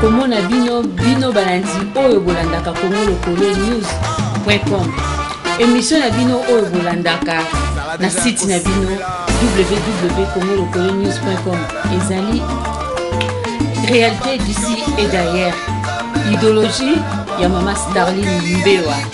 komona bino bino balandi oyo bolandaka kongo lokole news com emission na bino oyo bolandaka na site na bino www.congolokolonews.com ezali réalité d'ici et d'ailleurs idéologie ya mama starline mbewa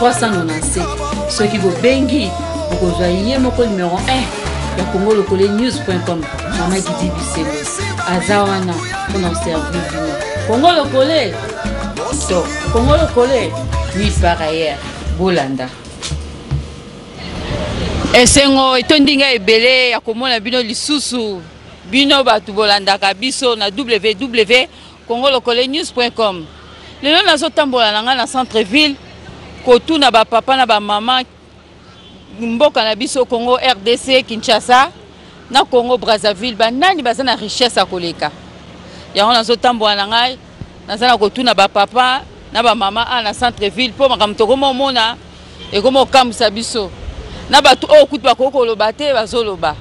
397 soki bobengi okozwa ye moko numero 1 ya congo lokole news.com mama gidi bisengo aza wana mpona koservir bino congo lokole to congo lokole ni par ailleurs bolanda esengo etondi ngai ebele ya komona bino lisusu bino bato bolandaka biso na ww Congolokolenews.com Lelo nazo tambola na nga na centre ville kotuna ba papa na ba mama mboka na biso Congo RDC Kinshasa na Congo Brazzaville ba nani baza na richesse ya koleka yango nazo tambola na ngai naza na kotuna ba papa na ba mama a na centre ville mpo makambo tokomomona Ekoma kokamwisa biso na bato oyo kutu bakoki koloba te bazoloba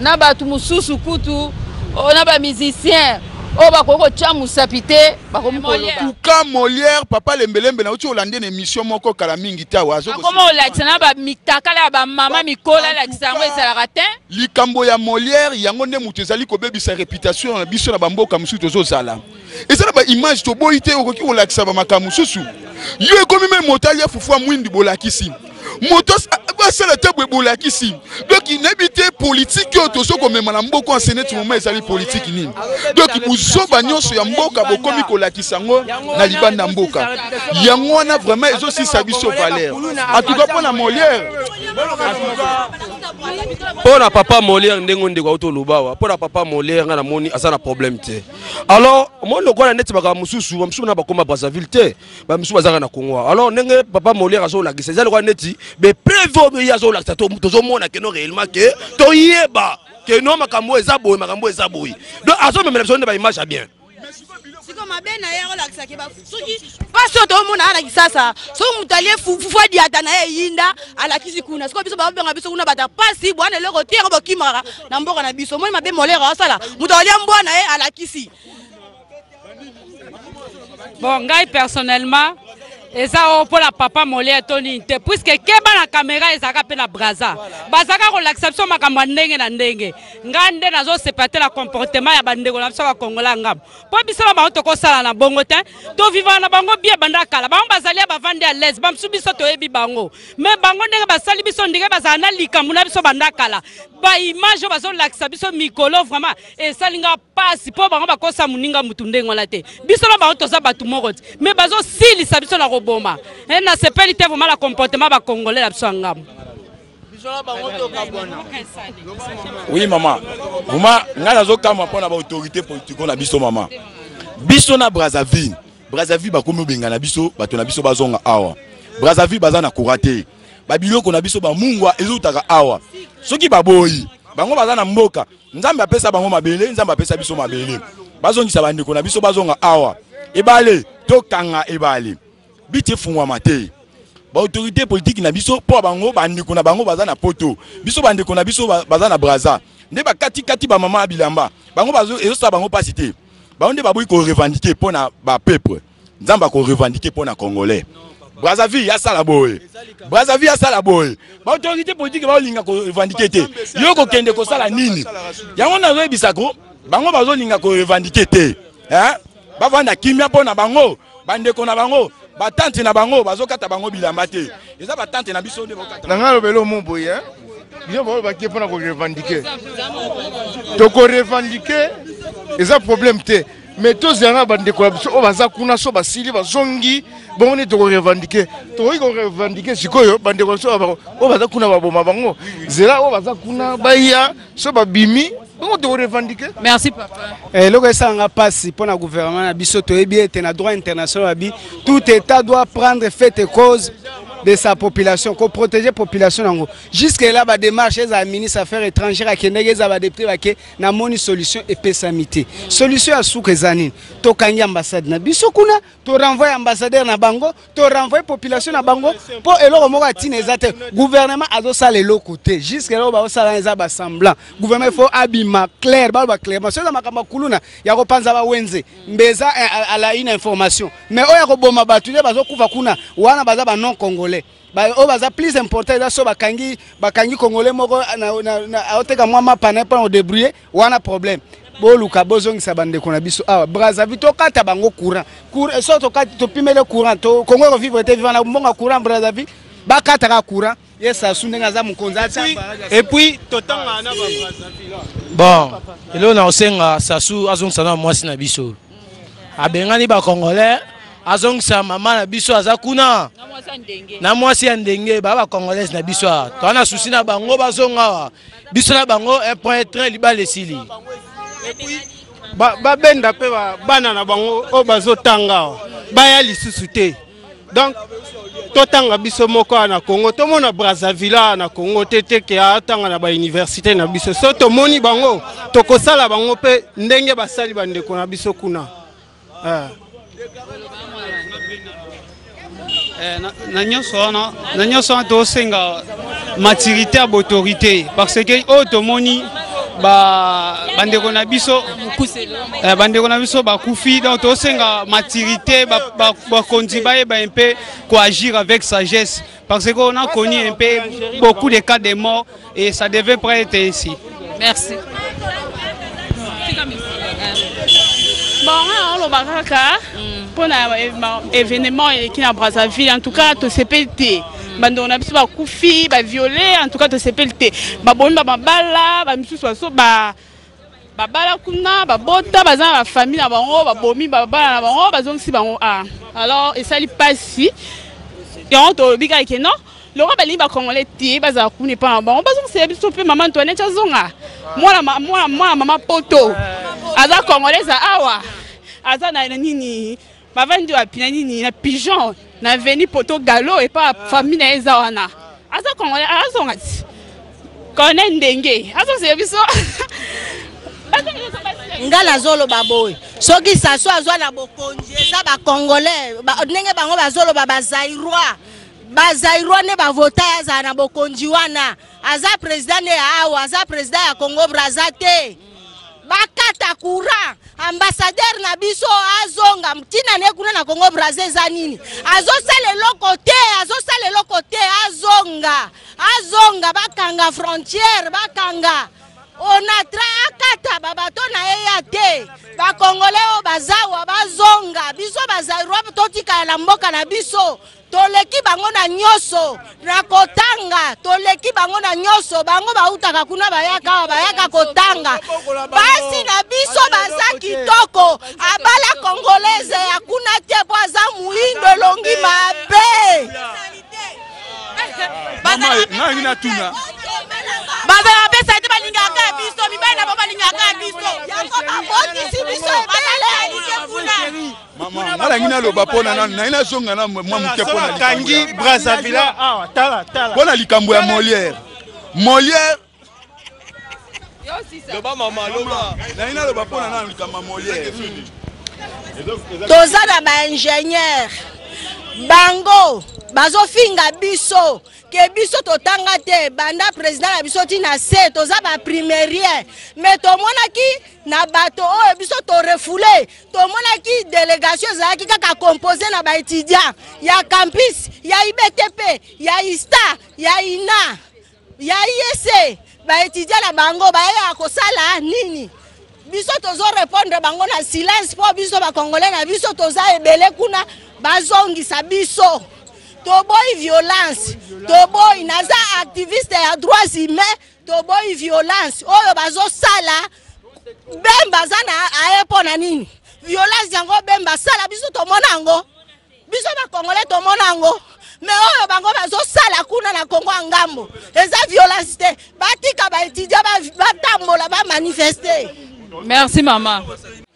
na bato mosusu kutu oh, na bamusicien oyo oh, bakoki kotya mosapi te bakomi koluka molière papa lembelembe nauti olande na émission moko kala mingi te awa azokoma olakisa na bamitakala ya bamama mikolo alakisa yango ezalaka te likambo ya molière yango nde moto ezali kobebisa réputation na biso na bamboka mosusu tozozala eza na baimage toboyi te okoki kolakisa bamakambo mosusu yo ekomi me motali ya fufu ya mwindi bolakisi moto basala te boye bolakisi donk nayebi te politiki oyo tozo komema na mboka ya seneti moma ezali politiki nini donk buzoba nyonso ya mboka bokomi kolakisa yango na libanda ya mboka yango wana vraiment ezosisa biso valeur atuka mpo na molière mpo na papa molière ndenge ndeko auti oloba awa mpo na papa molière ngai namoni aza na problème te alors moi lokola neti makambo mosusu bamisusu na bakoma brazzaville te bamisusu bazalaka na congo alors ndenge papa moliere azolakisa eza lokola neti bepreve oyo ye azolakisa tozomona keno réellement ke toyeba ke no makambo eza boye makambo eza boye donc azomemela biso nde baimage ya bien soki mpasi oyo toomona awa na kisasa soki moto alie fufu adiata na ye eyinda alakisi kuna sikoyo biso baobenga biso kuna bata mpasi bwana eloko te yango bokimaka na mboka na biso omoni mabe molero asala moto aolia mbwa na ye alakisi bon ngai personnellement eza oyo mpo na papa moliere to nini te puiske keba na kamera ezalaka mpe na braza bazalaka kolakisa biso makambo ya ndenge na ndenge ngai nde nazosepa te na comportement ya bandeko na biso bakongola ngambo mpo biso na bango tokosala na bongo te tovivaka na bango bie banda kala bango bazali ya bavandi ya lese bamosusu biso toyebi bango me bango ndenge basali biso ndenge bazala na likambo na biso banda kala baimage oyo bazolakisa biso mikolo vraiment esali nga mpasi mpo bango bakosa moninga motu ndenge wana te biso na bango toza bato moko te me bazosilisa biso na koboma eh, nasepeli te vraimen na comportement bakongole na biso ya ngambo Oui maman, vraiment ngai nazo kama pona ba autorité politico na biso maman. Biso na Brazzaville, Brazzaville bakomi obenga na biso, bato na biso bazonga awa. Brazzaville baza na courant te. Ba biloko na biso ba mungwa ezotaka awa. Soki baboyi, bango baza na mboka. Nzambe apesa bango mabele, Nzambe apesa biso mabele. Bazongisa bandeko na biso bazonga awa. Ebale, tokanga ebale. Bitu efungwama te. Ba autorités politiques na biso po bango ba ndeko na bango baza na poto. Biso ba ndeko na biso baza na Brazza. Nde ba kati kati ba mama bilamba. Bango bazo ezo sa bango pasi te. Bango nde baboyi ko revendiquer po na ba peuple. Nzambe ko revendiquer po na congolais. Brazzaville ya sala boye. Brazzaville ya sala boye. Ba autorités politiques ba linga ko revendiquer te. Yo ko kende ko sala nini? Yango na zo ebisa ko bango bazolinga ko revendiquer te hein bavanda kimia mpo na bango bandeko na bango batante na bango bazokata bango bilamba te eza batante na biso nde bakata na ngai alobela omo boye biso baoyo bakie mpo na korevandike tokorevandike eza problème te mais tozela na bandeko na biso oyo baza kuna so basili bazongi bongo nde tokorevandike tokoki korevandike sikoyo bandeko na biso oyo baza kuna baboma bango zela oyo baza kuna baya so babimi bongo toko revendiquer merci papa eh, eloko eh, esala nga mpasi mpo na gouvernement na biso toyebi ete na droit international abi tout état doit prendre fait et cause de sa population koprotege population yango jusque là badémarche ezala ministre affaire étrangère akendeki ezala badepute bake namoni solution epesami te solution ya suka eza nini tokangi ambassade na biso kuna to renvoyer ambassadeur na bango to renvoyer population na bango mpo eloko moko atina eza te gouvernement azosala eloko te jusque eloko baosala eza basemblant gouvernement ifo abima claire baloba clairement soki eza makambo ya kuluna ya kopanza bawenze mbe eza eh, eh, ala une information mais oyo ya koboma bato nde bazokufa kuna wana baza banon congolais oyo baza plus important eza so bakangi bakangi congolais moko aoteka mwa mapa na ye mpo na kodebrouille wana problème boluka bozongisa bandeko na biso awa brazzaville tokata bango courant eh, so tokati topimele courant kongo ekovivre te viva na mbongo ya courant brazzaville bakataka courant ye sasu ndenge aza mokonzi epuis totangana na babrazzaville bon eloo na osenga sasu azongisa na mwasi na biso abengani bacongolais azongisa mama na biso aza kuna na mwasi ya ndenge baa bacongolaise na biso awa toa na susi na bango bazonga awa biso na bango un point très libala esili babenda mpe bana na bango oyo bazotanga awa baya lisusu te donc totanga biso moko awa na congo tomona brazzaville awa na congo te te ke atanga na bauniversité na biso so tomoni bango tokosala bango mpe ndenge basali bandeko na biso kuna ah. Eh, na nyonso wana na nyonso wana tosenga maturité ya bautorité parce que oyo oh, tomoni bandeko na biso eh, bandeko na biso bakufi donc tosenga maturité bakonzi bayeba mpe koagir avec sagesse Parce qu'on a connu un peu beaucoup de cas de mort et ça devait pas être ainsi. Merci. bango oloba kaka mpo na événement eleki na brazzaville en tout cas tosepeli te bandeko na biso bakufi baviole en tout cas tosepeli te babomi bamabala bamisusu baso ba babala kuna babota baza na bafamille na bango babomi babala na bango bazongisi bango a ah. alors esali mpasi yango tolobi kaka ke non lokola balingi bacongolais te bazala kuna epa na bango bazongisela biso mpe mama antoinette azonga mwana mama poto aza congolaise awa aza na nini Bavandi wapi na nini na pigeon na avenue Poto Gallo epa ah. famille na ye eza wana aza congolais azonga ti kone ndenge azozela biso ngai nazoloba boye soki saso azwa na bokonzi eza bacongolais ndenge bango bazoloba bazairois bazairois nde bavota ye azala na bokonzi wana aza president nde ya awa aza president ya congo braza te bakata courant ambassadeur na biso azonga ntina ne kuna na congo braza eza nini azosala eloko te azosala eloko te azonga azonga bakanga frontière bakanga onatra akata babato na ye ya te bakongole oyo bazawa bazonga biso bazairwa totikala na mboka na biso toleki bango na nyonso na kotanga toleki bango na nyonso bango bautaka kuna bayaka awa bayaka kotanga basi na biso baza kitoko abala kongolese ya kuna te mpo aza moindo elongi mabe nangi natuna bazala pesa te balingaka biso mibali na bo balingaka biso yango babotisi biso ebele Maman, nga nangi naloba mpo na nani naye nazonga na mwa moke mpo na kangi Brazzaville awa tala tala mpo na likambo ya Molière Molière loba mama loba naye naloba mpo na nani likambo ya Molière toza na baingénieur bango bazofinga biso ke biso totanga te banda président na biso ti na se toza baprimerien mais tomonaki na bato oyo biso torefoule tomonaki delegation ezalaki kaka compose na baétudiant ya campus ya ibtp ya ista ya ina ya iese baétudiant na bango bayaya kosala nini biso tozo répondre bango na silence mpo biso bakongole na biso toza ebele kuna bazongisa biso toboyi violence toboyi naza activiste ya droits humains toboyi violence oyo bazosala bemba aza na aye mpo na nini violence yango bemba asala biso tomona yango biso bakongole tomona yango me oyo bango bazosala kuna na kongo ya ngambo eza violence te batika baetudia batambola bamanifeste merci mama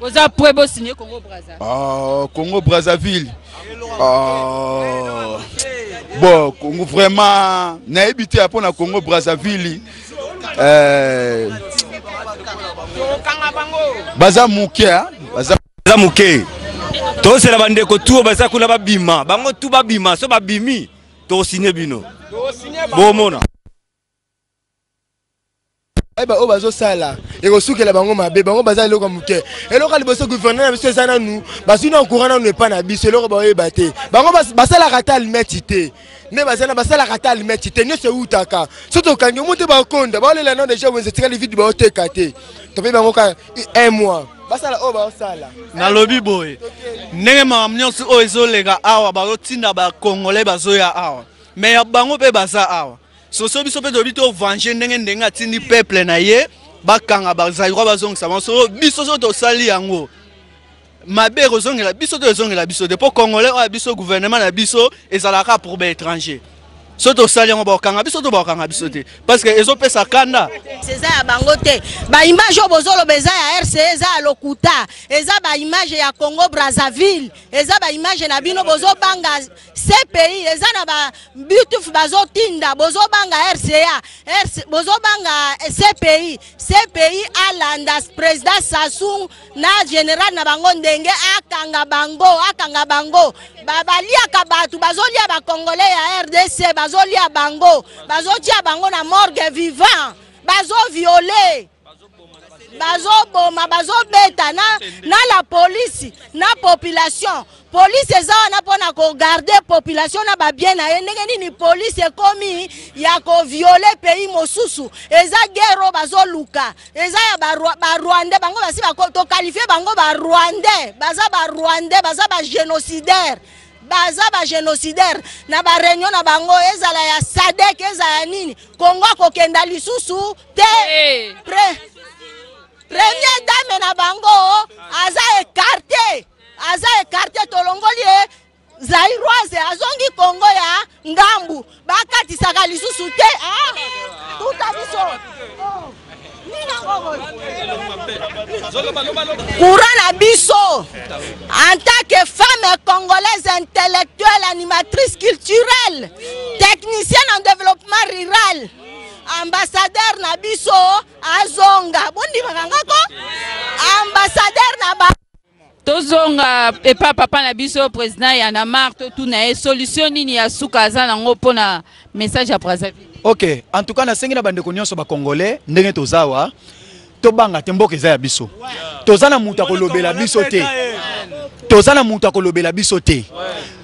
oza pre bo signe congo braza ah, congo brazzaville ah, bon congo vraiment nayebi te mpo na congo brazzaville eh, baza moke baza moke tosela bandeko tuo baza kuna babima bango tu babima so babimi tosigne bino bomona Eh, baoyo bazosala ekosukela bango mabe bango baza eloko ya moke eloko ya liboso guvernema na biso eza nanu bazwi na courant nanu epai na biso eloko baoyeba te bango basalaka ata almeti te nde bazana basalaka ata almeti te nyonso eutaka so tokangi omo te bakonda baolela nao deja wenze etikali vide baoteka te tope bango ka un mois basala oyo baosala nalobi boye ndenge makambo nyonso oyo ezoleka awa bazotinda bakongole bazoya awa me ya bango mpe baza awa soso biso mpe tolobi to venge ndenge ndenge atindi peuple na ye bakanga bazairoi bazongisa bango soso biso so tosali yango mabe ekozongela biso to ezongela biso te mpo congolais oyo biso gouvernement na biso ezalaka pour baétranger so tosali yango bakokanga biso to bakokanga biso te parce que ezopesa kanda eza ya bango te baimage oyo bozoloba eza ya rce eza ya lokuta eza baimage ya congo brazzaville eza baimage na bino bozobanga CPI eza na ba bitufu bazotinda bozobanga RCA bozobanga CPI CPI alanda president Sassou na general na bango ndenge akanga bango akanga bango baliaka bato bazolia bakongole ya RDC bazolia bango bazotia bango na morgue vivant bazoviole bazoboma bazobeta na, na la polisi na population polisi eza wana mpo na kogarde population na babien na ye ndenge nini polisi ekomi ya koviole pays mosusu eza guerre oyo bazoluka eza ya barwandais bango basi tokalifie bango barwandais baza barwandais baza bagénocidaire baza bagénocidaire na bareunion na bango ezala ya sadek ezala ya nini kongo akokenda lisusu te pre premier dame na bango aza ekarte aza ekarte tolongoli ye zairoise azongi kongo ya ngambu bakatisaka lisusu te ah, tuta biso courant na biso en tant que femme congolaise intellectuelle animatrice culturelle technicienne en développement rural ambassadeur na biso azonga bondimaka nga ko ambassadeur na ba tozonga epa papa na biso président ya namar totuna ye solution nini ya suka aza nango mpo na message ya brazzaville ok en tout cas nasengi na bandeko nyonso bacongolais ndenge tozawa tobanga te mboka eza ya biso toza na moto akolobela biso te toza na moto akolobela biso te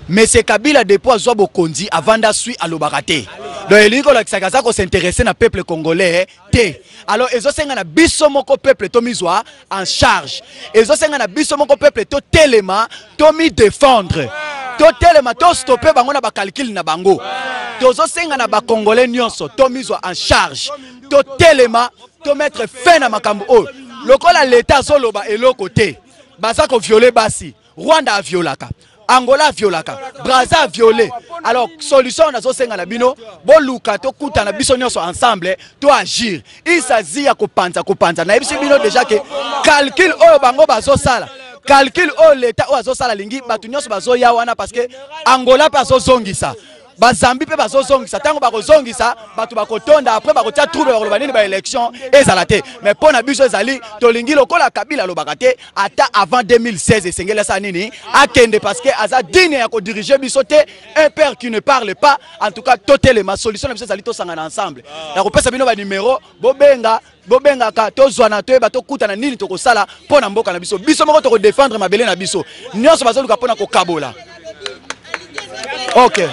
mese kabila depuis azwa bokonzi avanda aswi alobaka te donc elingi kolakisaka aza kosinteresse na peuple congolais te alors ezosenga na biso moko peuple tomizwa en charge ezosenga na biso moko peuple totelema tomidefendre totelema tostope bango na bacalcule na bango tozosenga na bacongolais nyonso tomizwa en charge totelema to mettre fin na makambo oyo lokola leta azoloba eloko te baza koviole basi rwanda aviolaka angola aviolaka braza aviole alors solution nazosenga na bino boluka tokutana biso nyonso ensemble to agir isazi ya kopanza kopanza nayebisi bino deja ke calcul oyo bango bazosala calcul oyo leta oyo azosala alingi bato nyonso bazoya wana parce que angola mpe azozongisa Ba zambi pe bazo zongisa tango bako zongisa bato bako tonda après bako tia trouble bako loba nini ba election ezala te mais po na biso ezali tolingi lokola Kabila alobaka te ata avant 2016 esengeli asa nini akende parce que aza digne ya ko diriger biso te un père qui ne parle pas en tout cas totelema solution na biso ezali tosangana ensemble ya kopesa bino ba numero bobenga bobengaka tozwana toyeba tokutana nini tokosala mpo na mboka na biso biso moko tokodefendre mabele na biso nyonso bazoluka mpo na kokabola ok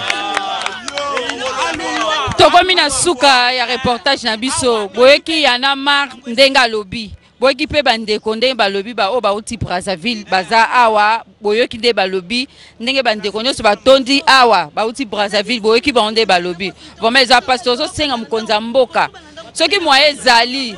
tokomi na suka ya reportage na biso boyeki yana mar ndenge alobi boyeki mpe bandeko ndenge balobi baoyo bauti brazzaville baza awa boyoki nde balobi ndenge bandeko nyonso batondi awa bauti brazzaville boyoki bango nde balobi vraimen eza mpasi tozosenga mokonzi ya mboka soki moye ezali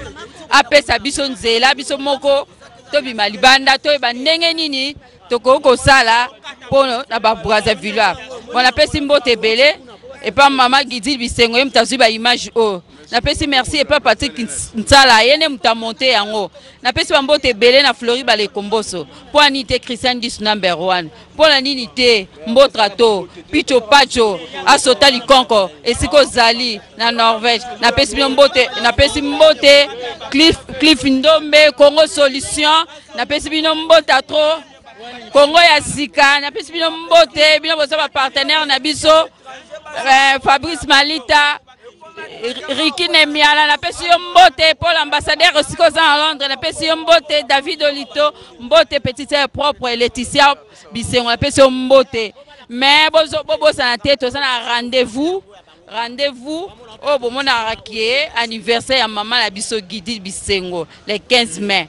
apesa biso nzela biso moko tobima libanda toyeba ndenge nini tokoki kosala mpo na babrazzavillois mpona apesi mbote ebele epa mama gidil bisengo ye moto azwi baimage oyo napesi merci epa patrik nsala ye nde moto amonte yango napesi bambote ebele na flori balekomboso mpo na nini te christian dis number one mpo na nini te mbotra to picho pacho asota likonko esika ozali na norvège napesi bino mbote napesi mbote cliff, cliff ndombe congo solution napesi bino mbota trop kongo ya sika napesi bino mbote bino boza bapartenaire na biso eh, fabrice malita Ricky Nemiala napesi yo mbote Paul ambassadeur osika oza na Londres napesi yo mbote David Olito mbote petite sœur propre Laetitia Bisengo napesi yo mbote mais bozo bobosana te toza na rendez-vous rendez-vous oyo oh, bomonaka ke anniversaire ya mama na biso Gidi Bisengo le 15 mai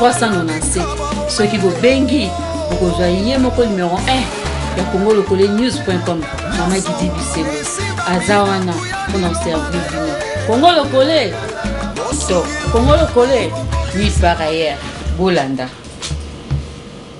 397 soki bobengi bokozwa ye moko numero 1 ya kongo lokole news.com mama didi bisengo aza wana mpo na oservir bino kongo lokole to kongo lokole nuit par ailleurs bolanda